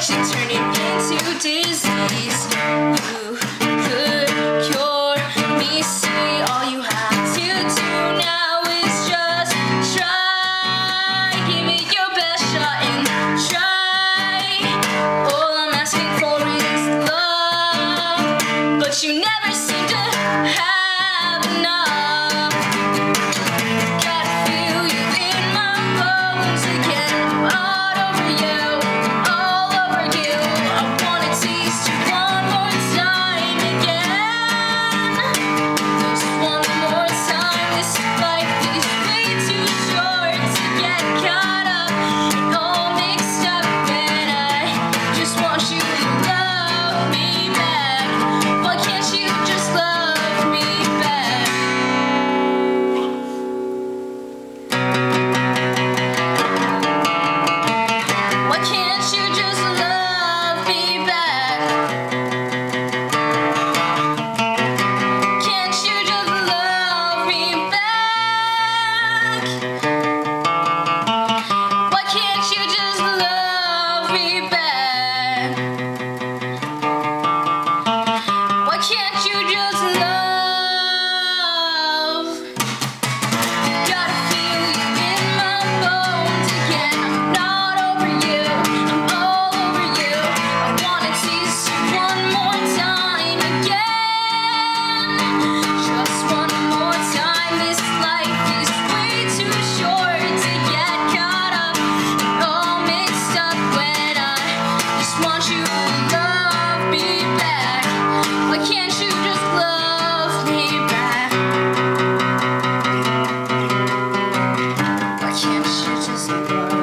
situation turning into disease. You could cure me, see all you have to do now is just try. Give me your best shot and try. All I'm asking for is love, but you never. just surprise.